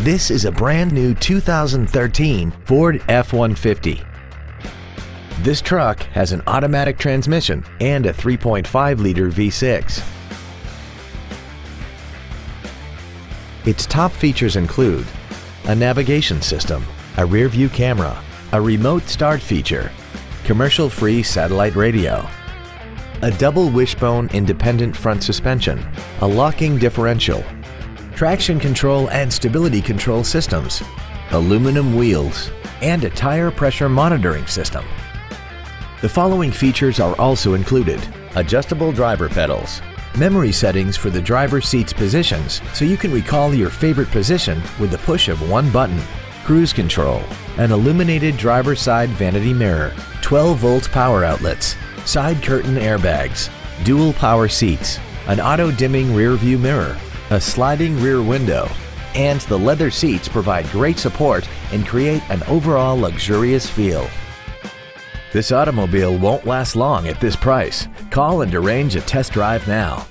This is a brand new 2013 Ford F-150. This truck has an automatic transmission and a 3.5-liter V6. Its top features include a navigation system, a rear-view camera, a remote start feature, commercial-free satellite radio, a double wishbone independent front suspension, a locking differential, traction control and stability control systems, aluminum wheels, and a tire pressure monitoring system. The following features are also included. Adjustable driver pedals, memory settings for the driver's seat's positions so you can recall your favorite position with the push of one button, cruise control, an illuminated driver's side vanity mirror, 12 volt power outlets, side curtain airbags, dual power seats, an auto dimming rear view mirror, a sliding rear window, and the leather seats provide great support and create an overall luxurious feel. This automobile won't last long at this price. Call and arrange a test drive now.